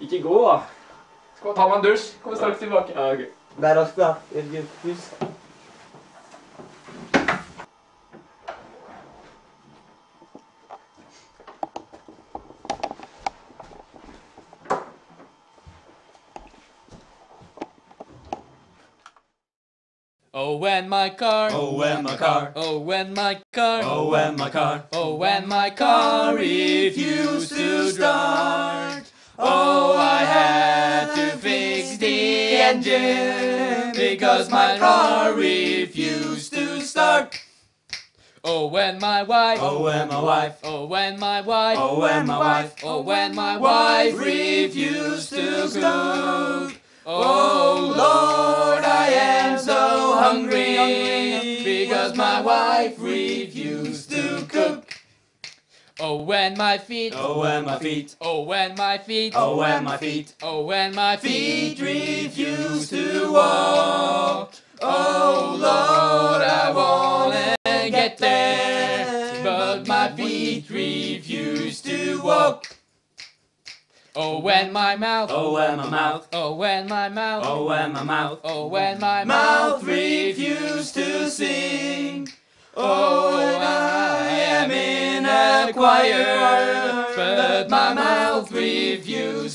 Ikke gå, da. Skal ta meg en dusj. Kommer straks tilbake. Ja, ok. Vær rask, da. Jørgen. Husk. Oh, when my car. Oh, when my car. Oh, when my car. Oh, when my car. Oh, when my car refused to start. Oh, I had to fix the engine because my car refused to start. Oh, when my wife. Oh, when my wife. Oh, when my wife. Oh, when my wife. Oh, when my wife refused to cook. Because my wife refused to cook. Oh, when my feet. Oh, when my feet. Oh, when my feet. Oh, when my feet. Oh, when my feet refuse to walk. Oh, Lord, I wanna get there, but my feet refuse to. Oh, when my mouth. Oh, when my mouth. Oh, when my mouth. Oh, when my mouth. Oh, when my mouth refused to sing. Oh, I am in a choir, but my mouth refused to sing. Yeah.